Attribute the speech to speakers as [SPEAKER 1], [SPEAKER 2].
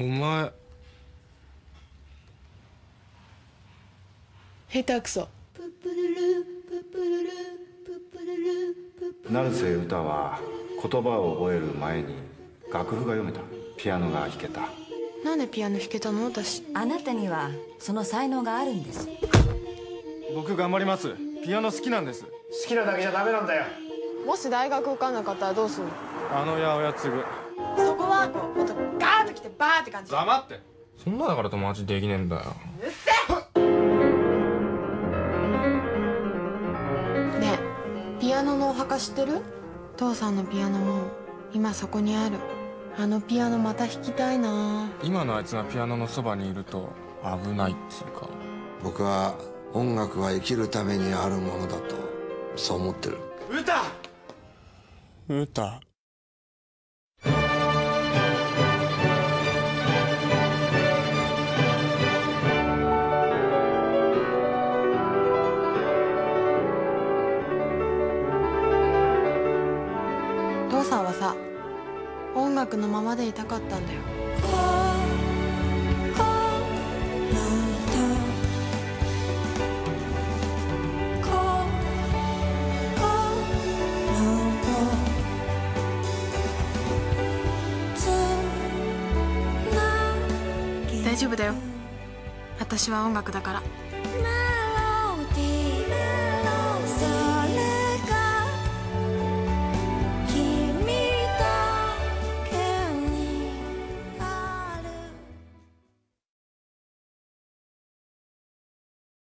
[SPEAKER 1] お前。
[SPEAKER 2] 下手くそ。
[SPEAKER 3] 成瀬歌は言葉を覚える前に楽譜が読めた。ピアノが弾けた。
[SPEAKER 2] なんでピアノ弾けたの？私。
[SPEAKER 4] あなたにはその才能があるんです。
[SPEAKER 1] 僕頑張ります。ピアノ好きなんです。
[SPEAKER 5] 好きなだけじゃダメなんだよ。
[SPEAKER 2] もし大学受かんなかったらどうするの？
[SPEAKER 1] あの八百屋継ぐ。
[SPEAKER 2] そこは。こバーって感じ。
[SPEAKER 1] 黙って。そんなだから友達できねえんだよ。
[SPEAKER 2] ねえピアノのお墓知ってる？父さんのピアノも今そこにある。あのピアノまた弾きたいな。
[SPEAKER 1] 今のあいつがピアノのそばにいると危ないっつうか。
[SPEAKER 6] 僕は音楽は生きるためにあるものだとそう思ってる。
[SPEAKER 1] 歌！歌
[SPEAKER 2] 父さんはさ音楽のままでいたかったんだよ。大丈夫だよ。私は音楽だから。